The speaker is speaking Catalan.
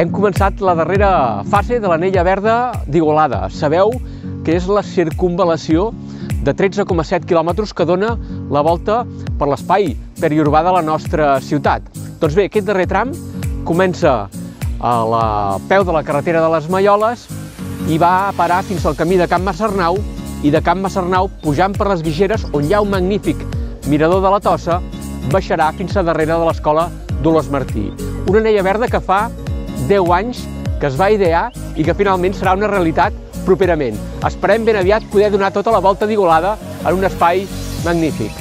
Hem començat la darrera fase de l'anella verda d'Igualada. Sabeu que és la circunvalació de 13,7 quilòmetres que dona la volta per l'espai periurbà de la nostra ciutat. Doncs bé, aquest darrer tram comença a la peu de la carretera de les Malloles i va a parar fins al camí de Camp Massarnau i de Camp Massarnau, pujant per les Guixeres, on hi ha un magnífic mirador de la Tossa, baixarà fins a darrere de l'escola Dolors Martí. Una anella verda que fa 10 anys que es va idear i que finalment serà una realitat properament. Esperem ben aviat poder donar tota la volta d'Igolada en un espai magnífic.